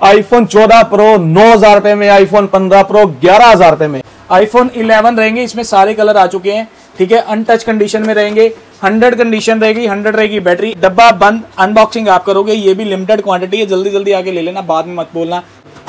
IPhone 14 pro नौ हज़ार रुपए में आईफोन 15 प्रो ग्यारह हज़ार रुपए में। आईफोन 11 रहेंगे, इसमें सारे कलर आ चुके हैं, ठीक है? अनटच कंडीशन में रहेंगे 100 कंडीशन रहेगी 100 रहेगी बैटरी डब्बा बंद अनबॉक्सिंग आप करोगे, ये भी लिमिटेड क्वांटिटी है जल्दी जल्दी आके ले लेना, बाद में मत बोलना।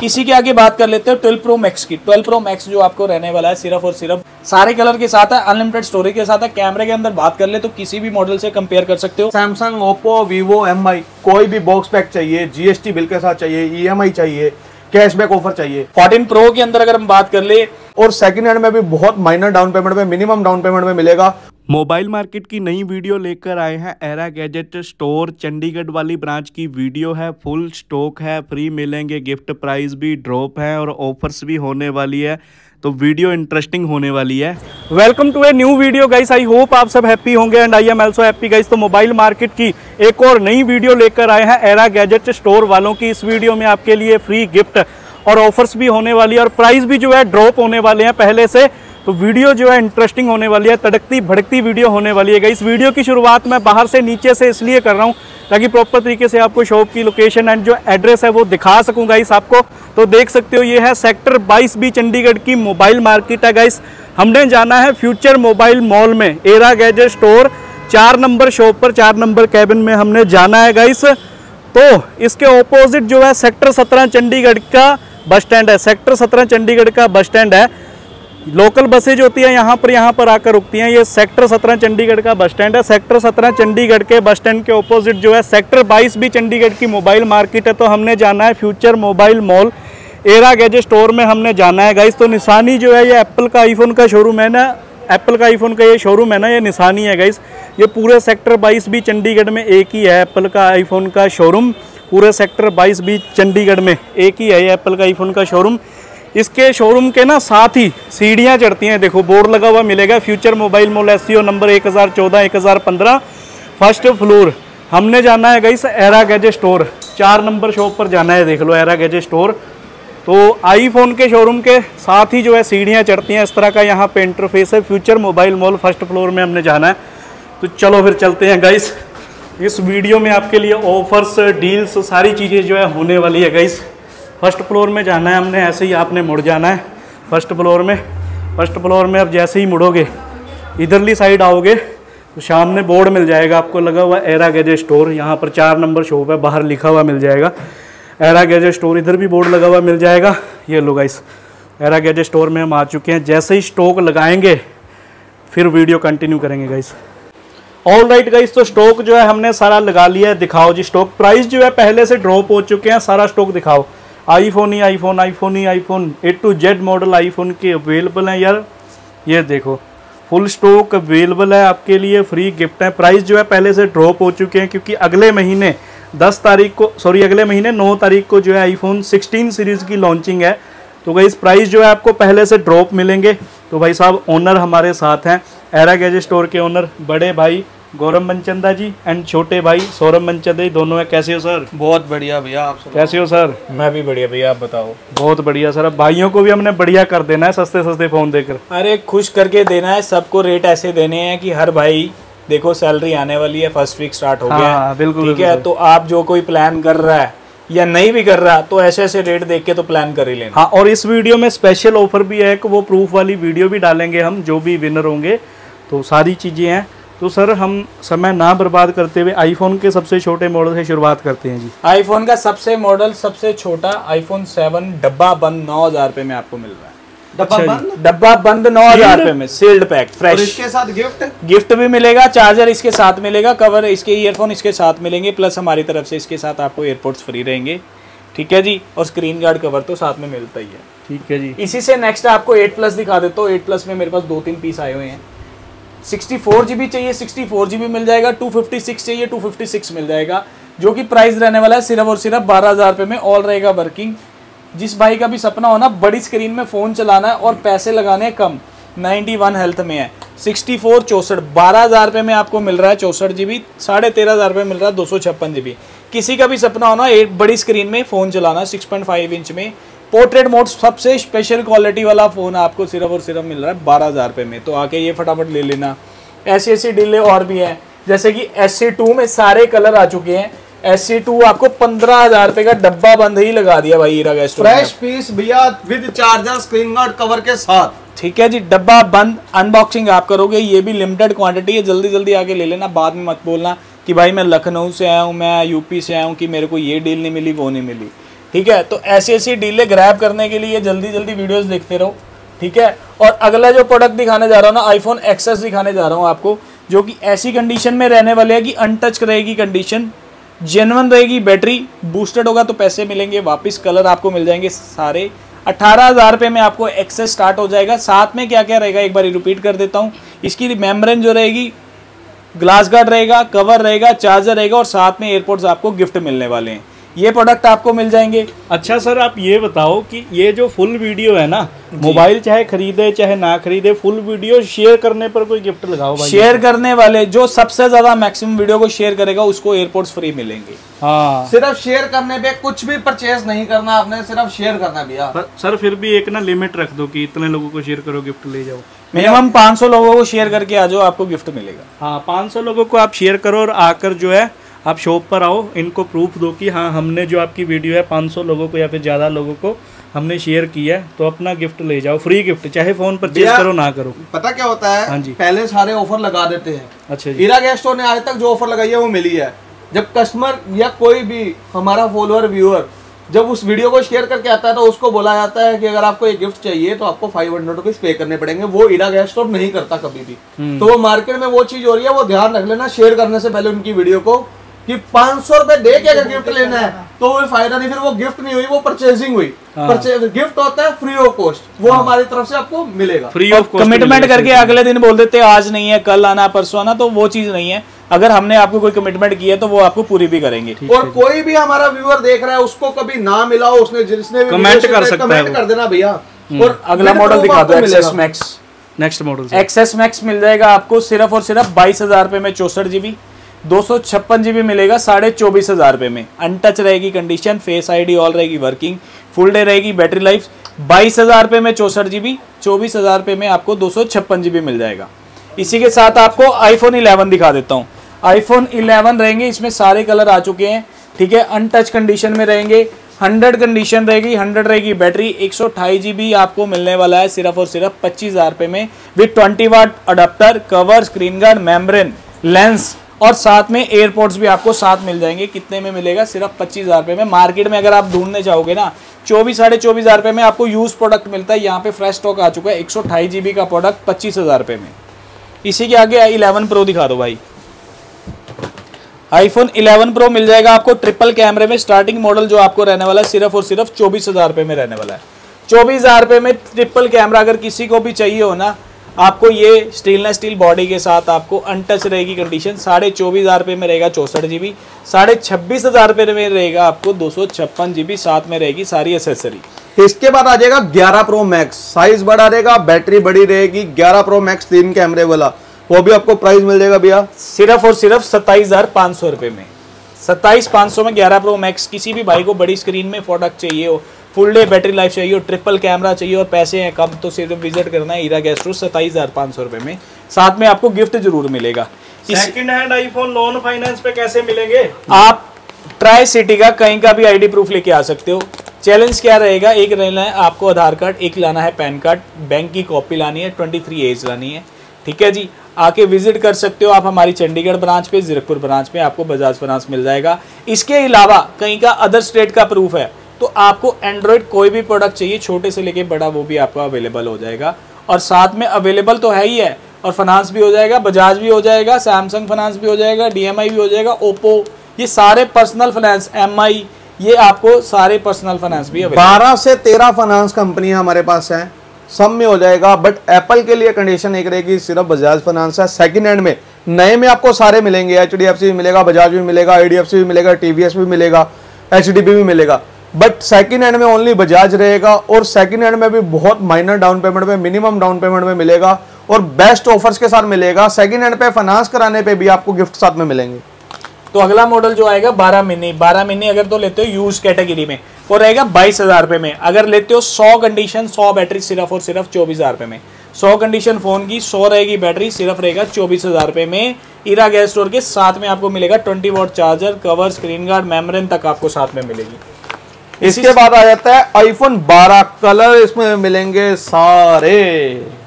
इसी के आगे बात कर लेते हैं ट्वेल्व प्रो मैक्स की। 12 प्रो मैक्स जो आपको रहने वाला है सिर्फ़ और सिर्फ़ सारे कलर के साथ है अनलिमिटेड स्टोरेज के साथ है कैमरे के अंदर बात कर ले तो किसी भी मॉडल से कंपेयर कर सकते हो। सैमसंग ओप्पो वीवो एम कोई भी बॉक्स पैक चाहिए जीएसटी बिल के साथ चाहिए EMI चाहिए कैशबैक ऑफ़र चाहिए। 14 प्रो के अंदर अगर हम बात कर ले और सेकंड हैंड में भी बहुत माइनर डाउन पेमेंट में मिनिमम डाउन पेमेंट में मिलेगा। मोबाइल मार्केट की नई वीडियो लेकर आए हैं एरा गैजेट स्टोर। चंडीगढ़ वाली ब्रांच की वीडियो है, फुल स्टॉक है, फ्री मिलेंगे, गिफ्ट प्राइस भी ड्रॉप है और ऑफर्स भी होने वाली है तो वीडियो इंटरेस्टिंग होने वाली है। Welcome to a new video guys I hope आप सब हैप्पी होंगे and I am also happy guys तो मोबाइल मार्केट की एक और नई वीडियो लेकर आए हैं एरा गैजेट स्टोर वालों की। इस वीडियो में आपके लिए फ्री गिफ्ट और ऑफर्स भी होने वाली है और प्राइस भी जो है ड्रॉप होने वाले हैं पहले से। तो वीडियो जो है इंटरेस्टिंग होने वाली है, तड़कती भड़कती वीडियो होने वाली है। इस वीडियो की शुरुआत मैं बाहर से नीचे से इसलिए कर रहा हूँ ताकि प्रॉपर तरीके से आपको शॉप की लोकेशन एंड जो एड्रेस है वो दिखा सकूँ गाइस आपको। तो देख सकते हो, ये है सेक्टर 22 बी चंडीगढ़ की मोबाइल मार्केट है गाइस हमने जाना है फ्यूचर मोबाइल मॉल में एरा गैजेट स्टोर चार नंबर शॉप पर, चार नंबर कैबिन में हमने जाना है गाइस तो इसके ऑपोजिट जो है सेक्टर सत्रह चंडीगढ़ का बस स्टैंड है। सेक्टर सत्रह चंडीगढ़ का बस स्टैंड है। लोकल बसें जो होती हैं, यहाँ पर यहाँ पर आकर रुकती हैं। ये सेक्टर सत्रह चंडीगढ़ का बस स्टैंड है। सेक्टर सत्रह चंडीगढ़ के बस स्टैंड के ऑपोजिट जो है, सेक्टर बाईस भी चंडीगढ़ की मोबाइल मार्केट है। तो हमने जाना है future mobile mall era gadget store में हमने जाना है। गाइस तो निशानी जो है, ये एप्पल का आईफोन का शोरूम है ना? एप्पल का आईफोन का ये शोरूम है ना? ये निशानी है गाइस ये पूरे सेक्टर बाईस भी चंडीगढ़ में एक ही है एप्पल का आईफोन का शोरूम पूरे सेक्टर बाईस भी चंडीगढ़ में एक ही है ये एप्पल का आईफोन का शोरूम इसके शोरूम के ना साथ ही सीढ़ियाँ चढ़ती हैं। देखो बोर्ड लगा हुआ मिलेगा। Future mobile mall SCO number एक हज़ार चौदह, एक हज़ार पंद्रह। फ़र्स्ट फ्लोर हमने जाना है गई एरा गैजेट स्टोर चार नंबर शॉप पर जाना है, देख लो एरा गैजेट स्टोर तो आईफोन के शोरूम के साथ ही जो है सीढ़ियाँ चढ़ती हैं। इस तरह का यहाँ पे इंटरफेस है। Future mobile mall first floor में हमने जाना है। तो चलो फिर चलते हैं गाइस इस वीडियो में आपके लिए ऑफर्स डील्स सारी चीज़ें जो है होने वाली है गाइस फ़र्स्ट फ्लोर में जाना है हमने, ऐसे ही आपने मुड़ जाना है फ़र्स्ट फ्लोर में। फ़र्स्ट फ्लोर में अब जैसे ही मुड़ोगे, इधरली साइड आओगे तो सामने बोर्ड मिल जाएगा आपको, लगा हुआ एरा गैजेट स्टोर। यहाँ पर चार नंबर शॉप है, बाहर लिखा हुआ मिल जाएगा। एरा गैजेट स्टोर, इधर भी बोर्ड लगा हुआ मिल जाएगा। ये लो गाइस एरा गैजेट स्टोर में हम आ चुके हैं। जैसे ही स्टॉक लगाएँगे, फिर वीडियो कंटिन्यू करेंगे गाइस ऑल राइट गाइस तो स्टॉक जो है हमने सारा लगा लिया है, दिखाओ जी स्टॉक। प्राइस जो है पहले से ड्रॉप हो चुके हैं, सारा स्टॉक दिखाओ। आईफोन ही iPhone iPhone he iPhone A to Z model iPhone के अवेलेबल हैं यार। ये देखो फुल स्टॉक अवेलेबल है आपके लिए फ्री गिफ्ट है। प्राइस जो है पहले से ड्रॉप हो चुके हैं क्योंकि अगले महीने 10 तारीख को सॉरी अगले महीने 9 तारीख को जो है आईफोन 16 सीरीज़ की लॉन्चिंग है। तो भाई इस प्राइस जो है आपको पहले से ड्रॉप मिलेंगे। तो भाई साहब ओनर हमारे साथ हैं एरा गैजेट स्टोर के ओनर बड़े भाई। गौरव मनचंदा जी एंड छोटे भाई सौरभ मनचंदा जी दोनों है। कैसे हो सर? बहुत बढ़िया भैया आप कैसे हो सर? मैं भी बढ़िया भैया आप बताओ। बहुत बढ़िया सर। अब भाइयों को भी हमने बढ़िया कर देना है सस्ते सस्ते फ़ोन देकर। अरे खुश करके देना है सबको रेट ऐसे देने हैं कि हर भाई देखो सैलरी आने वाली है फ़र्स्ट वीक स्टार्ट हो गया। हाँ, बिल्कुल ठीक है तो आप जो कोई प्लान कर रहा है या नहीं भी कर रहा तो ऐसे ऐसे रेट देख के तो प्लान कर ही लेना। हाँ और इस वीडियो में स्पेशल ऑफ़र भी है कि वो प्रूफ वाली वीडियो भी डालेंगे हम जो भी विनर होंगे। तो सारी चीज़ें हैं। तो सर हम समय ना बर्बाद करते हुए आईफोन के सबसे छोटे मॉडल से शुरुआत करते हैं जी। आईफोन का सबसे मॉडल सबसे छोटा आईफोन सेवन डब्बा बंद नौ हज़ार रुपए में आपको मिल रहा है। डब्बा अच्छा बंद? डब्बा बंद नौ हज़ार रुपए में सील्ड पैक और फ्रेश इसके साथ गिफ्ट गिफ्ट भी मिलेगा चार्जर इसके साथ मिलेगा कवर इसके ईयरफोन इसके साथ मिलेंगे प्लस हमारी तरफ़ से इसके साथ आपको एयरपोर्ट्स फ्री रहेंगे। ठीक है जी? और स्क्रीन गार्ड कवर तो साथ में मिलता ही है। ठीक है जी। इसी से नेक्स्ट आपको एट प्लस दिखा देता हूँ 8 प्लस में मेरे पास दो तीन पीस आए हुए हैं। 64 जीबी चाहिए, सिक्सटी 64 जीबी मिल जाएगा 256 चाहिए 256 मिल जाएगा, जो कि प्राइस रहने वाला है सिर्फ़ और सिर्फ़ बारह हज़ार रुपये में ऑल रहेगा वर्किंग जिस भाई का भी सपना होना बड़ी स्क्रीन में फ़ोन चलाना है और पैसे लगाने कम 91 हेल्थ में है। 64 चौसठ, बारह हज़ार रुपये में आपको मिल रहा है चौसठ जी बी साढ़े तेरह हज़ार रुपये मिल रहा है, दो सौ छप्पन जी बी किसी का भी सपना होना एक बड़ी स्क्रीन में फ़ोन चलाना सिक्स पॉइंट फाइव इंच में पोर्ट्रेट मोड सबसे स्पेशल क्वालिटी वाला फ़ोन आपको सिर्फ़ और सिर्फ़ मिल रहा है बारह हज़ार रुपये में। तो आके ये फटाफट ले लेना। ऐसी ऐसी डीले और भी हैं। जैसे कि एस सी टू में सारे कलर आ चुके हैं। एस सी टू आपको पंद्रह हज़ार रुपए का डब्बा बंद ही लगा दिया भाई हीरा गैस फ्रेश पीस भैया with charger screen guard cover के साथ। ठीक है जी डब्बा बंद अनबॉक्सिंग आप करोगे। ये भी लिमिटेड क्वांटिटी है। जल्दी जल्दी आके ले लेना। बाद में मत बोलना कि भाई मैं लखनऊ से आया हूँ मैं यूपी से आया हूँ कि मेरे को ये डील नहीं मिली वो नहीं मिली। ठीक है? तो ऐसी ऐसी डीलें ग्रैब करने के लिए जल्दी जल्दी वीडियोस देखते रहो, ठीक है? और अगला जो प्रोडक्ट दिखाने जा रहा हूँ ना आईफोन एक्सेस दिखाने जा रहा हूँ आपको, जो कि ऐसी कंडीशन में रहने वाले है कि अनटच रहेगी कंडीशन जेनवन रहेगी बैटरी बूस्टेड होगा तो पैसे मिलेंगे, वापस कलर आपको मिल जाएँगे सारे। अट्ठारह हज़ार रुपये में आपको एक्सेस स्टार्ट हो जाएगा। साथ में क्या क्या रहेगा, एक बार रिपीट कर देता हूँ। इसकी मेम्ब्रेन जो रहेगी ग्लास गार्ड रहेगा कवर रहेगा चार्जर रहेगा और साथ में एयरपोर्ट्स आपको गिफ्ट मिलने वाले हैं। ये प्रोडक्ट आपको मिल जाएँगे। अच्छा सर आप ये बताओ कि ये जो फुल वीडियो है ना मोबाइल चाहे खरीदे चाहे ना खरीदे फुल वीडियो शेयर करने पर कोई गिफ्ट लगाओ भाई? शेयर करने वाले जो सबसे ज़्यादा मैक्सिमम वीडियो को शेयर करेगा उसको एयरपोर्ट्स फ्री मिलेंगे। हाँ। सिर्फ़ शेयर करने पे कुछ भी परचेज नहीं करना आपने सिर्फ़ शेयर करना भैया। सर फिर भी एक ना लिमिट रख दो कि इतने लोगों को शेयर करो गिफ्ट ले जाओ। मिनिमम 500 लोगों को शेयर करके आ जाओ आपको गिफ्ट मिलेगा। हाँ 500 लोगों को आप शेयर करो और आकर जो है आप शॉप पर आओ इनको प्रूफ दो कि हाँ हमने जो आपकी वीडियो है 500 लोगों को या फिर ज़्यादा लोगों को हमने शेयर किया है तो अपना गिफ्ट ले जाओ फ्री गिफ्ट चाहे फ़ोन परचेज करो ना करो। पता क्या होता है? हाँ जी। पहले सारे ऑफ़र लगा देते हैं। अच्छा जी। हीरा गैस स्टोर ने आज तक जो ऑफ़र लगाई है वो मिली है। जब कस्टमर या कोई भी हमारा फॉलोअर व्यूअर जब उस वीडियो को शेयर करके आता है तो उसको बोला जाता है कि अगर आपको एक गिफ्ट चाहिए तो आपको फाइव हंड्रेड रुपीज़ पे करने पड़ेंगे। वो हीरा गैस स्टोर नहीं करता कभी भी। हम्म। तो वो मार्केट में वो चीज़ हो रही है वो ध्यान रख लेना शेयर करने से पहले उनकी वीडियो को कि पाँच सौ रुपए दे के अगर गिफ्ट लेना है तो वो फ़ायदा नहीं। फिर वो गिफ्ट नहीं हुई वो परचेजिंग हुई। हाँ। गिफ्ट होता है फ्री ऑफ़ कॉस्ट वो हमारी तरफ़ से आपको मिलेगा। फ्री ऑफ़ कॉस्ट कमिटमेंट करके अगले दिन बोल देते आज नहीं है कल आना परसों आना तो वो चीज़ नहीं है। अगर हमने आपको कोई कमिटमेंट किया है तो वो आपको पूरी भी करेंगे। और कोई भी हमारा व्यूअर देख रहा है उसको कभी ना मिला हो उसने जिसने भी video कर सकता है कमेंट कर देना भैया। और अगला मॉडल दिखा दो XS Max next model XS Max मिल जाएगा आपको सिर्फ़ और सिर्फ़ बाईस हज़ार रुपए में चौसठ जीबी दो सौ छप्पन जीबी मिलेगा साढ़े चौबीस हज़ार रुपये में। अनटच रहेगी कंडीशन फेस आईडी ऑल रहेगी वर्किंग फुल डे रहेगी बैटरी लाइफ बाईस हज़ार रुपए में चौसठ जीबी चौबीस हज़ार रुपए में आपको दो सौ छप्पन जीबी मिल जाएगा। इसी के साथ आपको आईफोन 11 दिखा देता हूँ। आईफोन 11 रहेंगे, इसमें सारे कलर आ चुके हैं, ठीक है? अनटच कंडीशन में रहेंगे 100 कंडीशन रहेगी 100 रहेगी बैटरी एक सौ आपको मिलने वाला है सिर्फ़ और सिर्फ़ पच्चीस हज़ार रुपए में with twenty watt adapter cover screen guard membrane lens और साथ में एयरपोर्ट्स भी आपको साथ मिल जाएँगे। कितने में मिलेगा? सिर्फ़ पच्चीस हज़ार रुपए में। मार्केट में अगर आप ढूँढने जाओगे ना, चौबीस, साढ़े चौबीस हज़ार रुपए में आपको यूज़ प्रोडक्ट मिलता है। यहाँ पे फ्रेश स्टॉक आ चुका है। एक सौ जीबी का प्रोडक्ट पच्चीस हज़ार रुपए में। इसी के आगे 11 प्रो दिखा दो भाई। आईफोन 11 प्रो मिल जाएगा आपको ट्रिपल कैमरे में। स्टार्टिंग मॉडल जो आपको रहने वाला है, सिर्फ़ और सिर्फ़ चौबीस हज़ार रुपए में रहने वाला है। चौबीस हज़ार रुपए में ट्रिपल कैमरा अगर किसी को भी चाहिए हो ना आपको ये स्टीलनेस स्टील बॉडी के साथ आपको अनटच रहेगी कंडीशन साढ़े चौबीस हज़ार रुपये में रहेगा चौसठ जीबी साढ़े छब्बीस हज़ार रुपये में रहेगा आपको दो सौ छप्पन जीबी साथ में रहेगी सारी एसेसरी इसके बाद आ जाएगा 11 प्रो मैक्स साइज़ बड़ा रहेगा बैटरी बड़ी रहेगी 11 प्रो मैक्स तीन कैमरे वाला वो भी आपको प्राइस मिल जाएगा भैया। सिर्फ़ और सिर्फ़ सत्ताईस हज़ार पाँच सौ रुपये में। सत्ताईस पाँच सौ में ग्यारह प्रो मैक्स किसी भी भाई को बड़ी स्क्रीन में प्रोडक्ट चाहिए हो फुल डे बैटरी लाइफ चाहिए हो ट्रिपल कैमरा चाहिए और पैसे हैं। कम तो सिर्फ़ विज़िट करना है हीरा गेस्ट हाउस सत्ताईस हज़ार पाँच सौ रुपये में। साथ में आपको गिफ्ट ज़रूर मिलेगा। Second hand iPhone loan finance पे कैसे मिलेंगे? आप ट्राई सिटी का कहीं का भी आईडी प्रूफ लेके आ सकते हो। चैलेंज क्या रहेगा? एक रहना है आपको आधार कार्ड एक लाना है पैन कार्ड बैंक की कॉपी लानी है ट्वेंटी थ्री एज लानी है। ठीक है जी? आके विज़िट कर सकते हो आप हमारी चंडीगढ़ ब्रांच पे जीरकपुर ब्रांच पे आपको बजाज फाइनेंस मिल जाएगा। इसके अलावा कहीं का अदर स्टेट का प्रूफ है। तो आपको एंड्रॉयड कोई भी प्रोडक्ट चाहिए, छोटे से लेके बड़ा, वो भी आपका अवेलेबल हो जाएगा। और साथ में अवेलेबल तो है ही है, और फाइनेंस भी हो जाएगा बजाज भी हो जाएगा सैमसंग फाइनेंस भी हो जाएगा डीएमआई भी हो जाएगा ओप्पो ये सारे पर्सनल फाइनेंस एमआई ये आपको सारे पर्सनल फाइनेंस भी बारह से तेरह फाइनेंस कंपनियाँ हमारे पास हैं, सब में हो जाएगा बट एप्पल के लिए कंडीशन एक रहेगी, सिर्फ़ बजाज फाइनेंस है। सेकंड हैंड में, नए में आपको सारे मिलेंगे एच भी मिलेगा बजाज भी मिलेगा आई भी मिलेगा टीवीएस भी मिलेगा एच भी मिलेगा। बट सेकंड हैंड में ओनली बजाज रहेगा और सेकंड हैंड में भी बहुत माइनर डाउन पेमेंट में मिनिमम डाउन पेमेंट में मिलेगा और बेस्ट ऑफर्स के साथ मिलेगा। सेकंड हैंड पे फाइनेंस कराने पे भी आपको गिफ्ट साथ में मिलेंगे। तो अगला मॉडल जो आएगा 12 मिनी 12 मिनी अगर तो लेते हो यूज़ कैटेगरी में वो रहेगा बाईस हज़ार रुपए में। अगर लेते हो सौ कंडीशन सौ बैटरी सिर्फ़ और सिर्फ़ चौबीस हज़ार रुपए में। सौ कंडीशन फ़ोन की सौ रहेगी बैटरी सिर्फ़ रहेगा चौबीस हज़ार रुपये में। इरा गैस स्टोर के साथ में आपको मिलेगा twenty watt charger cover screen guard membrane तक आपको साथ में मिलेगी। इसके बाद आ जाता है आईफोन 12 कलर इसमें मिलेंगे सारे।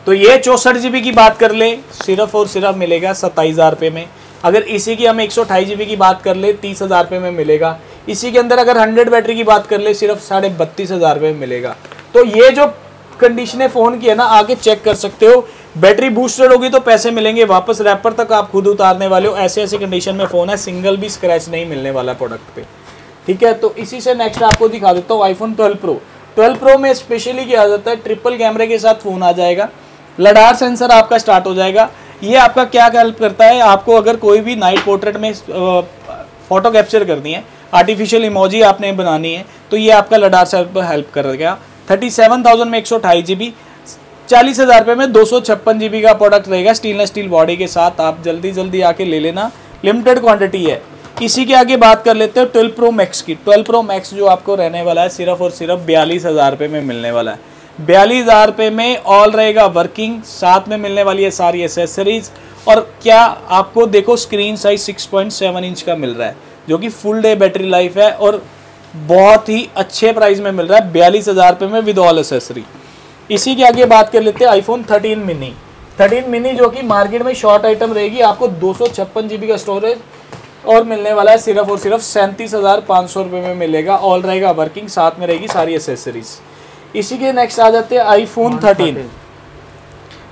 तो ये चौसठ जीबी की बात कर ले सिर्फ़ और सिर्फ़ मिलेगा सत्ताईस हज़ार रुपये में। अगर इसी की हम एक सौ अठाईस जीबी की बात कर ले तीस हज़ार रुपये में मिलेगा। इसी के अंदर अगर हंड्रेड बैटरी की बात कर ले सिर्फ़ साढ़े बत्तीस हज़ार रुपये में मिलेगा। तो ये जो कंडीशन है फ़ोन की है ना आगे चेक कर सकते हो। बैटरी बूस्टेड होगी तो पैसे मिलेंगे वापस रैपर तक आप खुद उतारने वाले हो। ऐसे ऐसे कंडीशन में फ़ोन है सिंगल भी स्क्रैच नहीं मिलने वाला प्रोडक्ट पे। ठीक है? तो इसी से नेक्स्ट आपको दिखा देता हूँ आईफोन 12 प्रो 12 प्रो में स्पेशली क्या आ जाता है ट्रिपल कैमरे के साथ फ़ोन आ जाएगा। लडार सेंसर आपका स्टार्ट हो जाएगा। ये आपका क्या हेल्प करता है? आपको अगर कोई भी नाइट पोर्ट्रेट में फ़ोटो कैप्चर करनी है आर्टिफिशियल इमोजी आपने बनानी है तो ये आपका लडार सेंसर हेल्प करेगा थर्टी सेवन थाउज़ेंड में एक सौ अठाई जी बी चालीस हज़ार रुपये में दो सौ छप्पन जी बी का प्रोडक्ट रहेगा स्टीलनेस स्टील बॉडी के साथ। आप जल्दी जल्दी आके ले लेना। लिमिटेड क्वांटिटी है। इसी के आगे बात कर लेते हैं ट्वेल्व प्रो मैक्स की। ट्वेल्व प्रो मैक्स जो आपको रहने वाला है, सिर्फ़ और सिर्फ़ बयालीस हज़ार रुपये में मिलने वाला है। बयालीस हज़ार रुपये में ऑल रहेगा वर्किंग साथ में मिलने वाली है सारी एसेसरीज और क्या आपको देखो स्क्रीन साइज़ 6.7 इंच का मिल रहा है, जो कि फुल डे बैटरी लाइफ है और बहुत ही अच्छे प्राइस में मिल रहा है, बयालीस हज़ार रुपये में विद ऑल एसेसरी इसी के आगे बात कर लेते हैं आईफोन 13 मिनी 13 मिनी जो कि मार्केट में शॉर्ट आइटम रहेगी, आपको दो सौ का स्टोरेज और मिलने वाला है सिर्फ़ और सिर्फ़ सैंतीस हज़ार पाँच सौ रुपये में मिलेगा। ऑल रहेगा वर्किंग साथ में रहेगी सारी एसेसरीज इसी के नेक्स्ट आ जाते हैं आईफोन थर्टीन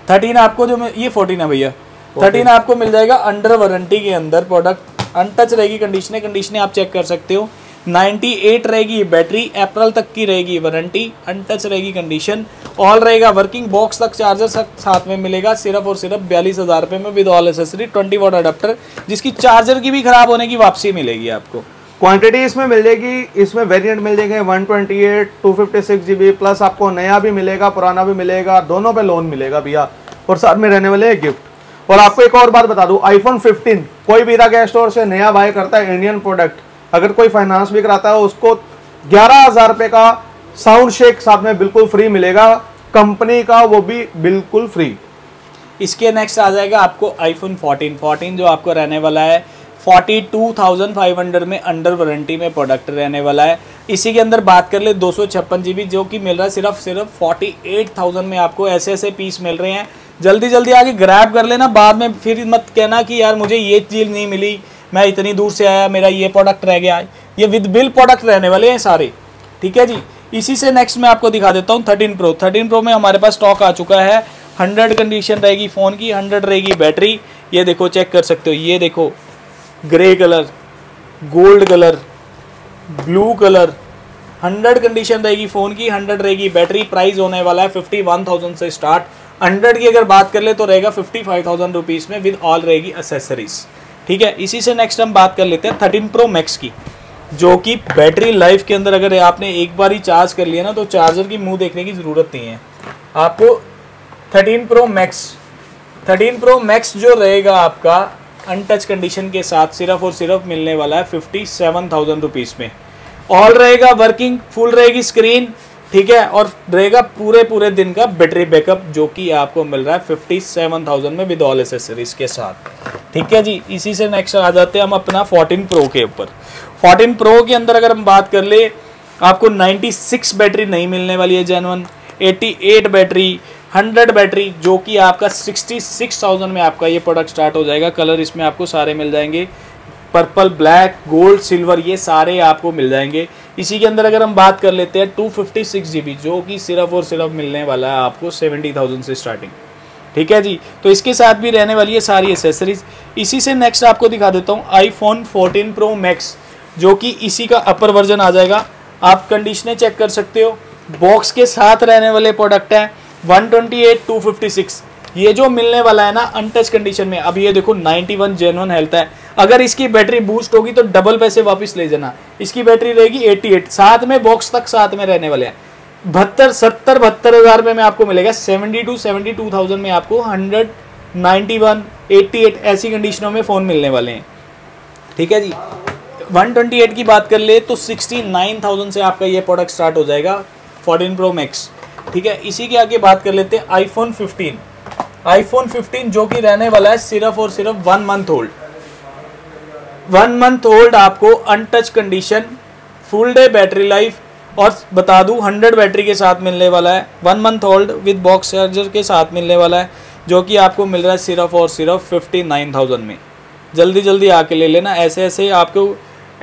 थर्टीन आपको जो ये फोर्टीन है भैया। थर्टीन आपको मिल जाएगा अंडर वारंटी के अंदर प्रोडक्ट अनटच रहेगी कंडीशन कंडीशन आप चेक कर सकते हो। 98 रहेगी बैटरी अप्रैल तक की रहेगी वारंटी अनटच रहेगी कंडीशन ऑल रहेगा वर्किंग बॉक्स तक चार्जर साथ में मिलेगा सिर्फ़ और सिर्फ़ बयालीस हज़ार रुपये में with all accessory twenty watt adapter जिसकी चार्जर की भी खराब होने की वापसी मिलेगी आपको। क्वांटिटी इसमें मिल जाएगी इसमें वेरिएंट मिल जाएँगे 128, 256 जीबी प्लस आपको नया भी मिलेगा पुराना भी मिलेगा दोनों पे लोन मिलेगा भैया और साथ में रहने वाले गिफ्ट और आपको एक और बात बता दूँ आईफोन 15 कोई भी गैस स्टोर से नया बाय करता है इंडियन प्रोडक्ट अगर कोई फाइनेंस भी कराता है उसको ग्यारह हज़ार रुपए का साउंड शेक साथ में बिल्कुल फ्री मिलेगा। कंपनी का वो भी बिल्कुल फ्री इसके नेक्स्ट आ जाएगा आपको आईफोन 14 14 जो आपको रहने वाला है 42,500 में अंडर वारंटी में प्रोडक्ट रहने वाला है। इसी के अंदर बात कर ले दो सौ जो कि मिल रहा है सिर्फ़ सिर्फ़ 48,000 में आपको ऐसे ऐसे पीस मिल रहे हैं। जल्दी जल्दी आगे ग्रैब कर लेना बाद में फिर मत कहना कि यार मुझे ये चीज़ नहीं मिली। मैं इतनी दूर से आया, मेरा ये प्रोडक्ट रह गया। ये विद बिल प्रोडक्ट रहने वाले हैं सारे। ठीक है जी? इसी से नेक्स्ट मैं आपको दिखा देता हूँ थर्टीन प्रो थर्टीन प्रो में हमारे पास स्टॉक आ चुका है। हंड्रेड कंडीशन रहेगी फ़ोन की हंड्रेड रहेगी बैटरी ये देखो चेक कर सकते हो। ये देखो grey colour gold colour blue colour hundred condition रहेगी फ़ोन की हंड्रेड रहेगी बैटरी प्राइस होने वाला है फिफ्टी वन थाउज़ेंड से स्टार्ट हंड्रेड की अगर बात कर ले तो रहेगा फिफ्टी फाइव थाउज़ेंड रुपीज़ में विद ऑल रहेगी असेसरीज ठीक है, इसी से नेक्स्ट हम बात कर लेते हैं थर्टीन प्रो मैक्स की, जो कि बैटरी लाइफ के अंदर अगर आपने एक बार ही चार्ज कर लिया ना तो चार्जर की मुँह देखने की ज़रूरत नहीं है। आपको thirteen pro max thirteen pro max जो रहेगा आपका अनटच कंडीशन के साथ सिर्फ़ और सिर्फ़ मिलने वाला है फिफ्टी सेवन थाउज़ेंड रुपीज़ में। ऑल रहेगा वर्किंग फुल रहेगी स्क्रीन ठीक है, और रहेगा पूरे पूरे दिन का बैटरी बैकअप जो कि आपको मिल रहा है फिफ्टी सेवन थाउज़ेंड में विद ऑल एसेसरीज के साथ। ठीक है जी, इसी से नेक्स्ट आ जाते हैं हम अपना फोर्टीन प्रो के ऊपर। फोर्टीन प्रो के अंदर अगर हम बात कर ले, आपको नाइन्टी सिक्स बैटरी नहीं मिलने वाली है genuine eighty eight battery hundred battery जो कि आपका सिक्सटी सिक्स थाउज़ेंड में आपका ये प्रोडक्ट स्टार्ट हो जाएगा। कलर इसमें आपको सारे मिल जाएँगे। पर्पल ब्लैक गोल्ड सिल्वर ये सारे आपको मिल जाएँगे। इसी के अंदर अगर हम बात कर लेते हैं टू फिफ्टी सिक्स जी कि सिर्फ़ और सिर्फ़ मिलने वाला है आपको सेवेंटी थाउज़ेंड से स्टार्टिंग ठीक है जी? तो इसके साथ भी रहने वाली है सारी एसेसरीज इसी से नेक्स्ट आपको दिखा देता हूँ आईफोन 14 प्रो मैक्स जो कि इसी का अपर वर्जन आ जाएगा। आप कंडीशनें चेक कर सकते हो। बॉक्स के साथ रहने वाले प्रोडक्ट हैं 128 256 ये जो मिलने वाला है ना अनटच कंडीशन में, अब ये देखो 91 वन जेनवन हेल्थ है। अगर इसकी बैटरी बूस्ट होगी तो डबल पैसे वापस ले जाना। इसकी बैटरी रहेगी 88 साथ में बॉक्स तक साथ में रहने वाले हैं। बहत्तर, सत्तर, बहत्तर हज़ार में आपको मिलेगा। Seventy two seventy two thousand में आपको hundred ninety one eighty eight ऐसी कंडीशनों में फ़ोन मिलने वाले हैं। ठीक है जी? वन ट्वेंटी एट की बात कर ले तो सिक्सटी नाइन थाउज़ेंड से आपका ये प्रोडक्ट स्टार्ट हो जाएगा फोर्टीन प्रो मैक्स ठीक है? इसी के आगे बात कर लेते हैं आईफोन फिफ्टीन आईफोन 15 जो कि रहने वाला है सिर्फ़ और सिर्फ़ one month old one month old आपको untouch condition full day battery life और बता दूँ हंड्रेड बैटरी के साथ मिलने वाला है। One month old with box charger के साथ मिलने वाला है, जो कि आपको मिल रहा है सिर्फ़ और सिर्फ़ फिफ्टी नाइन थाउज़ेंड में। जल्दी जल्दी आके ले लेना। ऐसे ऐसे आपको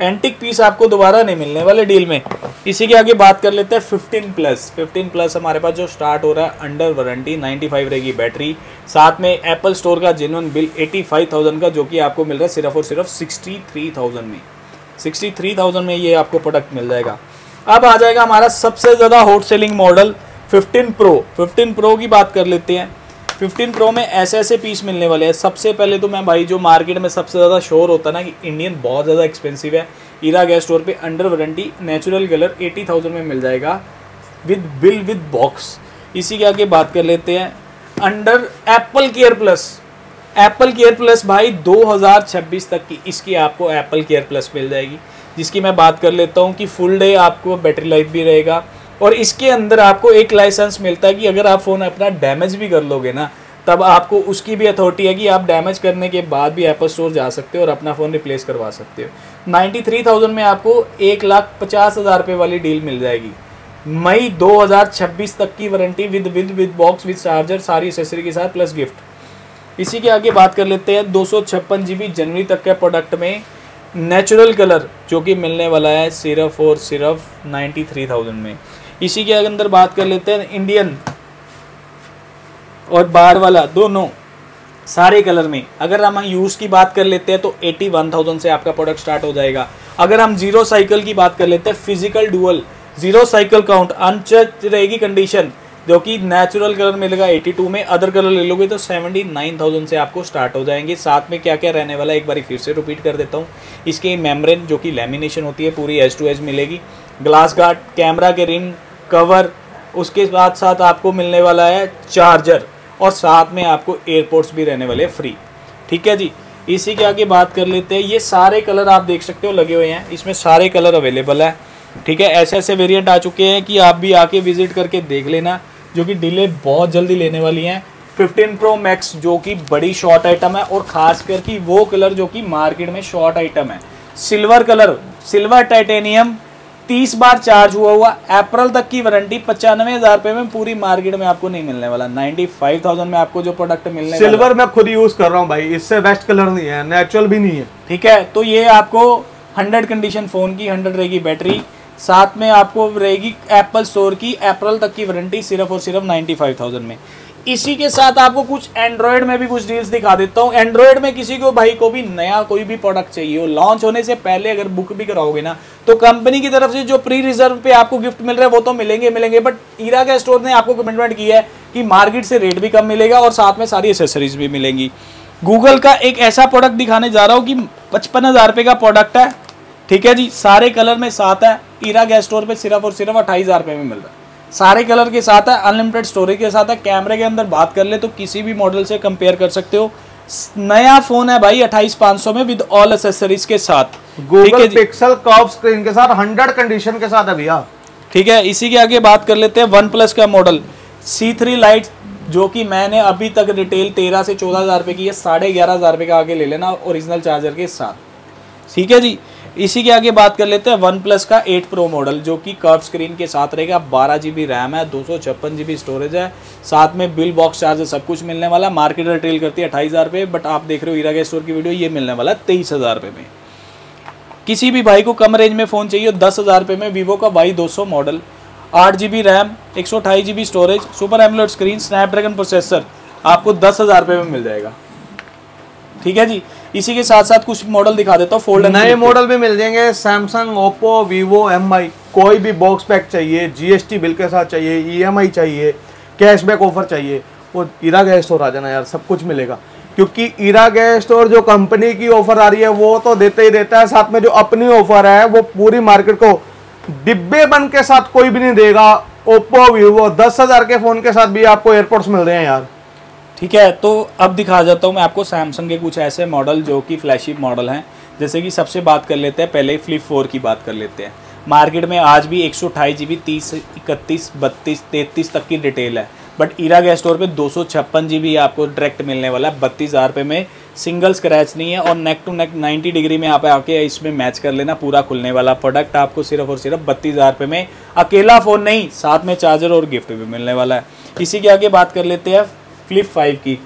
एंटिक पीस आपको दोबारा नहीं मिलने वाले डील में। इसी के आगे बात कर लेते हैं 15 प्लस 15 प्लस हमारे पास जो स्टार्ट हो रहा है अंडर वारंटी 95 रहेगी बैटरी साथ में एप्पल स्टोर का जेनुअन बिल 85,000 का जो कि आपको मिल रहा है सिर्फ़ और सिर्फ़ 63,000 में। 63,000 में ये आपको प्रोडक्ट मिल जाएगा। अब आ जाएगा हमारा सबसे ज़्यादा hot selling model 15 pro 15 pro की बात कर लेते हैं। 15 प्रो में ऐसे ऐसे पीस मिलने वाले हैं। सबसे पहले तो मैं भाई जो मार्केट में सबसे ज़्यादा शोर होता ना कि इंडियन बहुत ज़्यादा एक्सपेंसिव है। ईरा गैस स्टोर पे अंडर वारंटी नेचुरल कलर 80,000 में मिल जाएगा। विद बिल विद बॉक्स इसी के आगे बात कर लेते हैं। Under Apple care plus Apple care plus भाई 2026 तक की इसकी आपको एप्पल केयर प्लस मिल जाएगी। जिसकी मैं बात कर लेता हूँ कि फुल डे आपको बैटरी लाइफ भी रहेगा। और इसके अंदर आपको एक लाइसेंस मिलता है कि अगर आप फ़ोन अपना डैमेज भी कर लोगे ना तब आपको उसकी भी अथॉरिटी है कि आप डैमेज करने के बाद भी एप्पल स्टोर जा सकते हो और अपना फ़ोन रिप्लेस करवा सकते हो। 93,000 में आपको एक लाख पचास हज़ार रुपये वाली डील मिल जाएगी। मई 2026 तक की warranty with with with box with charger सारी एसेसरी के साथ प्लस गिफ्ट इसी के आगे बात कर लेते हैं दो सौ जनवरी तक के प्रोडक्ट में नेचुरल कलर जो कि मिलने वाला है सिर्फ़ और सिर्फ़ 93,000 में। इसी के अंदर बात कर लेते हैं इंडियन और बार वाला दोनों सारे कलर में। अगर हम यूज़ की बात कर लेते हैं तो 81,000 से आपका प्रोडक्ट स्टार्ट हो जाएगा। अगर हम ज़ीरो साइकिल की बात कर लेते हैं physical dual zero cycle count untouch रहेगी कंडीशन जो कि नेचुरल कलर मिलेगा 82 में अदर कलर ले लोगे तो 79,000 से आपको स्टार्ट हो जाएँगे। साथ में क्या क्या रहने वाला है एक बार फिर से रिपीट कर देता हूँ। इसके मेम्ब्रेन जो कि लेमिनेशन होती है पूरी एज टू एज मिलेगी। ग्लास गार्ड कैमरा के रिंग कवर, उसके साथ साथ आपको मिलने वाला है चार्जर और साथ में आपको एयरपोर्ट्स भी रहने वाले फ्री। ठीक है जी? इसी के आगे बात कर लेते हैं। ये सारे कलर आप देख सकते हो, लगे हुए हैं। इसमें सारे कलर अवेलेबल है। ठीक है? ऐसे ऐसे वेरिएंट आ चुके हैं कि आप भी आके विज़िट करके देख लेना, जो कि डिले बहुत जल्दी लेने वाली हैं। 15 प्रो मैक्स जो कि बड़ी शॉर्ट आइटम है और खास करके वो कलर जो कि मार्केट में शॉर्ट आइटम है। सिल्वर कलर सिल्वर टाइटेनियम तीस बार चार्ज हुआ हुआ अप्रैल तक की वारंटी पचानवे हज़ार रुपए में पूरी मार्केट में आपको नहीं मिलने वाला। नाइन्टी फाइव थाउज़ेंड में आपको जो प्रोडक्ट मिलने सिल्वर मैं खुद यूज़ कर रहा हूँ भाई इससे बेस्ट कलर नहीं है नेचुरल भी नहीं है। ठीक है तो ये आपको हंड्रेड कंडीशन फ़ोन की हंड्रेड रहेगी बैटरी साथ में आपको रहेगी एप्पल स्टोर की अप्रैल तक की वारंटी सिर्फ़ और सिर्फ़ नाइन्टी फाइव थाउज़ेंड में। इसी के साथ आपको कुछ एंड्रॉयड में भी कुछ डील्स दिखा देता हूँ। एंड्रॉयड में किसी को, भाई, को भी नया कोई भी प्रोडक्ट चाहिए हो लॉन्च होने से पहले अगर बुक भी कराओगे ना तो कंपनी की तरफ़ से जो प्री रिज़र्व पे आपको गिफ्ट मिल रहा है, वो तो मिलेंगे मिलेंगे बट ईरा के स्टोर ने आपको कमिटमेंट किया है कि मार्केट से रेट भी कम मिलेगा और साथ में सारी एसेसरीज भी मिलेंगी। गूगल का एक ऐसा प्रोडक्ट दिखाने जा रहा हूँ कि पचपन हज़ार रुपये का प्रोडक्ट है, ठीक है जी? सारे कलर में साथ है ईरा गैस स्टोर पे सिर्फ़ और सिर्फ़ अट्ठाईस हज़ार रुपये में मिल रहा है। सारे कलर के साथ है अनलिमिटेड स्टोरेज के साथ है। कैमरे के अंदर बात कर ले तो किसी भी मॉडल से कंपेयर कर सकते हो। नया फ़ोन है भाई अट्ठाईस पाँच सौ में विद ऑल एसेसरीज के साथ। गूगल पिक्सल कर्व स्क्रीन के साथ हंड्रेड कंडीशन के साथ है भैया। ठीक है इसी के आगे बात कर लेते हैं वन प्लस का मॉडल सी थ्री लाइट जो कि मैंने अभी तक रिटेल तेरह से चौदह हज़ार रुपये की है साढ़े ग्यारह हज़ार रुपये का आगे ले लेना ओरिजिनल चार्जर के साथ। ठीक है जी। इसी के आगे बात कर लेते हैं वन प्लस का एट प्रो मॉडल जो कि कर्व स्क्रीन के साथ रहेगा। बारह जी बी रैम है, दो सौ छप्पन जी बी स्टोरेज है। साथ में बिल बॉक्स चार्जर सब कुछ मिलने वाला है। मार्केट रिटेल करती है अट्ठाईस हज़ार रुपये बट आप देख रहे हो के स्टोर की वीडियो ये मिलने वाला है तेईस हज़ार रुपये में किसी भी भाई को कम रेंज में फ़ोन चाहिए, दस हज़ार रुपये में वीवो का वाई दो सौ मॉडल आठ जी बी रैम एक सौ अठाई G B storage super AMOLED screen Snapdragon processor आपको दस हज़ार रुपये में मिल जाएगा। ठीक है जी? इसी के साथ साथ कुछ मॉडल दिखा देता हूँ फोल्ड नए मॉडल भी मिल जाएँगे सैमसंग ओप्पो वीवो एम कोई भी बॉक्स पैक चाहिए जीएसटी बिल के साथ चाहिए ईएमआई चाहिए कैशबैक ऑफ़र चाहिए वो ईरा गैस स्टोर आ जाना यार सब कुछ मिलेगा। क्योंकि ईरा गैस स्टोर जो कंपनी की ऑफ़र आ रही है वो तो देते ही देता है साथ में जो अपनी ऑफ़र है वो पूरी मार्केट को डिब्बे बन के साथ कोई भी नहीं देगा। ओप्पो वीवो दस हज़ार के फ़ोन के साथ भी आपको एयरपोर्ट्स मिल रहे हैं यार। ठीक है तो अब दिखा जाता हूँ मैं आपको सैमसंग के कुछ ऐसे मॉडल जो कि फ्लैशिप मॉडल हैं। जैसे कि सबसे बात कर लेते हैं, पहले फ्लिप फोर की बात कर लेते हैं। मार्केट में आज भी एक सौ अठाई जी बी तीस, इकतीस, बत्तीस, तैंतीस तक की डिटेल है। बट ईरा गैस स्टोर पे दो सौ छप्पन जी बी आपको डायरेक्ट मिलने वाला है। बत्तीस हज़ार रुपये में सिंगल स्क्रैच नहीं है और नेक टू नेक 90 डिग्री में यहाँ आके इसमें मैच कर लेना, पूरा खुलने वाला प्रोडक्ट आपको सिर्फ़ और सिर्फ़ बत्तीस हज़ार रुपये में। अकेला फ़ोन नहीं, साथ में चार्जर और गिफ्ट भी मिलने वाला है। इसी के आगे बात कर लेते हैं फ्लिप फाइव की।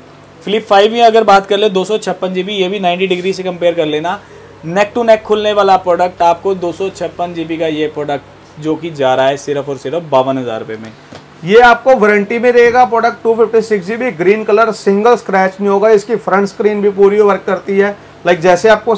फ्लिप फाइव में अगर बात कर ले दो सौ छप्पन जी ये भी 90 डिग्री से कंपेयर कर लेना। नेक टू नेक खुलने वाला प्रोडक्ट आपको दो सौ छप्पन जी का ये प्रोडक्ट जो कि जा रहा है सिर्फ़ और सिर्फ़ बावन हज़ार रुपये में। ये आपको वारंटी में रहेगा product two fifty six GB green colour single scratch नहीं होगा। इसकी फ्रंट स्क्रीन भी पूरी वर्क करती है। लाइक जैसे आपको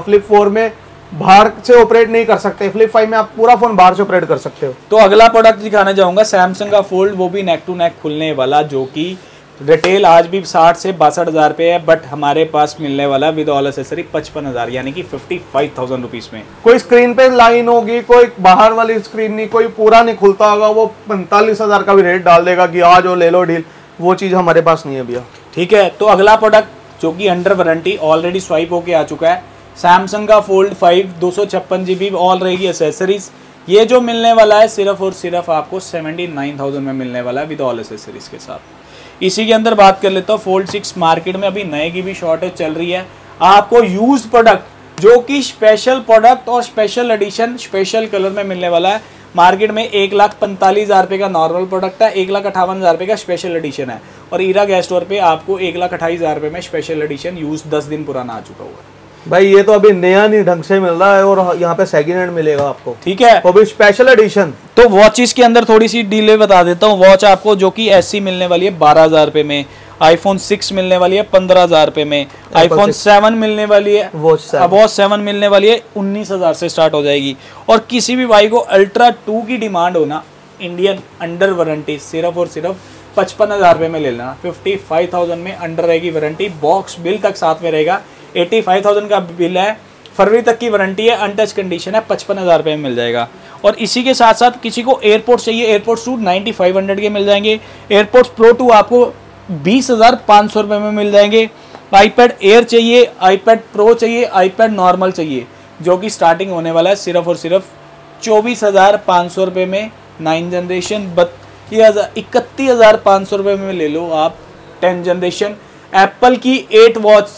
फ्लिप फोर में बाहर से ऑपरेट नहीं कर सकते फ्लिप फाइव में आप पूरा फ़ोन बाहर से ऑपरेट कर सकते हो। तो अगला प्रोडक्ट दिखाना चाहूँगा सैमसंग का फोल्ड वो भी नेक टू नेक खुलने वाला जो कि रिटेल आज भी साठ से बासठ हज़ार पे है बट हमारे पास मिलने वाला विद ऑल एसेसरी पचपन हज़ार यानी कि फिफ्टी फाइव थाउज़ेंड रुपीज़ में। कोई स्क्रीन पे लाइन होगी कोई बाहर वाली स्क्रीन नहीं कोई पूरा नहीं खुलता होगा वो पैंतालीस हज़ार का भी रेट डाल देगा कि आज वो ले लो डील वो चीज़ हमारे पास नहीं है भैया। ठीक है तो अगला प्रोडक्ट जो कि अंडर वारंटी ऑलरेडी स्वाइप होके आ चुका है सैमसंग का फोल्ड फाइव दो सौ छप्पन जी बी ऑल रहेगी एसेसरीज ये जो मिलने वाला है सिर्फ़ और सिर्फ़ आपको सेवेंटी नाइन थाउज़ेंड में मिलने वाला है विद ऑल एसेसरीज के साथ। इसी के अंदर बात कर लेता हूँ फोल्ड सिक्स मार्केट में अभी नए की भी शॉर्टेज चल रही है। आपको यूज़ प्रोडक्ट जो कि स्पेशल प्रोडक्ट और स्पेशल एडिशन स्पेशल कलर में मिलने वाला है। मार्केट में एक लाख पैंतालीस हज़ार रुपये का नॉर्मल प्रोडक्ट है, एक लाख अठावन हज़ार रुपये का स्पेशल एडिशन है। और ईरा गैस स्टोर पे आपको एक लाख अट्ठाईस हज़ार रुपये में स्पेशल एडिशन यूज़ दस दिन पुराना आ चुका हुआ है। भाई ये तो अभी नया नहीं ढंग से मिल रहा है और यहाँ पे सेकंड हैंड मिलेगा आपको। ठीक है। वो भी स्पेशल एडिशन तो वॉचेस के अंदर थोड़ी सी डीले बता देता हूँ। वॉच आपको जो कि ऐसी मिलने वाली है बारह हज़ार रुपए में। आईफोन सिक्स मिलने वाली है पंद्रह हज़ार रुपए में। आईफोन सेवन मिलने वाली है। वॉच सेवन मिलने वाली है उन्नीस हज़ार से स्टार्ट हो जाएगी। और किसी भी भाई को अल्ट्रा टू की डिमांड होना इंडियन अंडर वारंटी सिर्फ़ और सिर्फ़ पचपन हज़ार रुपए में ले लेना। फिफ्टी फाइव थाउज़ेंड में अंडर रहेगी वारंटी बॉक्स बिल तक साथ में रहेगा। एटी फाइव थाउज़ेंड का बिल है। फरवरी तक की वारंटी है अनटच कंडीशन है, पचपन हज़ार रुपये में मिल जाएगा। और इसी के साथ साथ किसी को एयरपोर्ट चाहिए एयरपोर्ट सूट नाइन्टी फाइव हंड्रेड के मिल जाएँगे। एयरपोर्ट प्रो टू आपको बीस हज़ार पाँच सौ रुपये में मिल जाएँगे। आईपैड एयर चाहिए आईपैड प्रो चाहिए आईपैड नॉर्मल चाहिए, जो कि स्टार्टिंग होने वाला है सिर्फ़ और सिर्फ़ चौबीस हज़ार पाँच सौ रुपये में। नाइन जनरेशन बत्तीस हज़ार, इकतीस हज़ार पाँच सौ रुपये में ले लो आप। टेन जनरेशन एप्पल की एट वॉच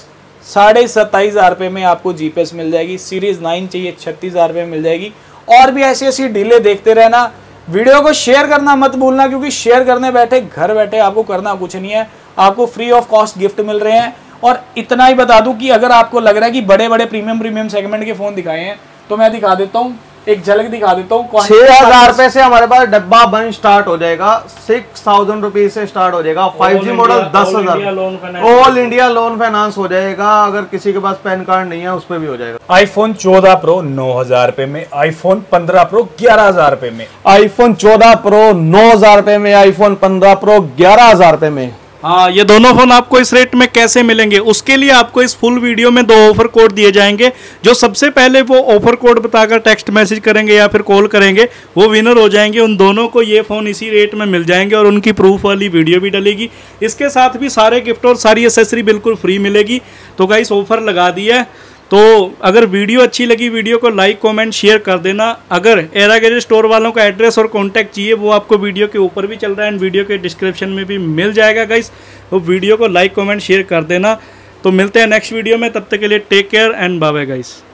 साढ़े सत्ताईस हज़ार रुपये में आपको जीपीएस मिल जाएगी। सीरीज़ नाइन चाहिए, छत्तीस हज़ार रुपये मिल जाएगी। और भी ऐसी ऐसी डीले देखते रहना। वीडियो को शेयर करना मत भूलना, क्योंकि शेयर करने बैठे, घर बैठे आपको करना कुछ नहीं है। आपको फ्री ऑफ़ कॉस्ट गिफ्ट मिल रहे हैं। और इतना ही बता दूँ कि अगर आपको लग रहा है कि बड़े बड़े प्रीमियम प्रीमियम सेगमेंट के फ़ोन दिखाए हैं तो मैं दिखा देता हूँ। एक झलक दिखा देता हूँ छह हज़ार रुपए से हमारे पास डब्बा बन स्टार्ट हो जाएगा सिक्स थाउज़ेंड रुपीज़ से स्टार्ट हो जाएगा फाइव जी मॉडल दस हज़ार। ऑल इंडिया लोन फाइनेंस हो जाएगा अगर किसी के पास पैन कार्ड नहीं है उस पर भी हो जाएगा। आईफोन चौदह प्रो नौ हज़ार रुपए में आईफोन पंद्रह प्रो ग्यारह हज़ार रुपए में। आईफोन चौदह प्रो नौ हज़ार रुपए में आईफोन पंद्रह प्रो ग्यारह हज़ार रुपए में। हाँ ये दोनों फ़ोन आपको इस रेट में कैसे मिलेंगे? उसके लिए आपको इस फुल वीडियो में दो ऑफ़र कोड दिए जाएँगे, जो सबसे पहले वो ऑफ़र कोड बताकर टेक्स्ट मैसेज करेंगे या फिर कॉल करेंगे, वो विनर हो जाएँगे। उन दोनों को ये फ़ोन इसी रेट में मिल जाएँगे और उनकी प्रूफ वाली वीडियो भी डलेगी। इसके साथ भी सारे गिफ्ट और सारी एसेसरी बिल्कुल फ्री मिलेगी। तो इस ऑफ़र लगा दिया है। तो अगर वीडियो अच्छी लगी, वीडियो को लाइक कमेंट शेयर कर देना। अगर एरा गैजेट स्टोर वालों का एड्रेस और कॉन्टैक्ट चाहिए, वो आपको वीडियो के ऊपर भी चल रहा है एंड वीडियो के डिस्क्रिप्शन में भी मिल जाएगा गाइस तो वीडियो को लाइक कमेंट शेयर कर देना। तो मिलते हैं नेक्स्ट वीडियो में, तब तक के लिए take care and bye guys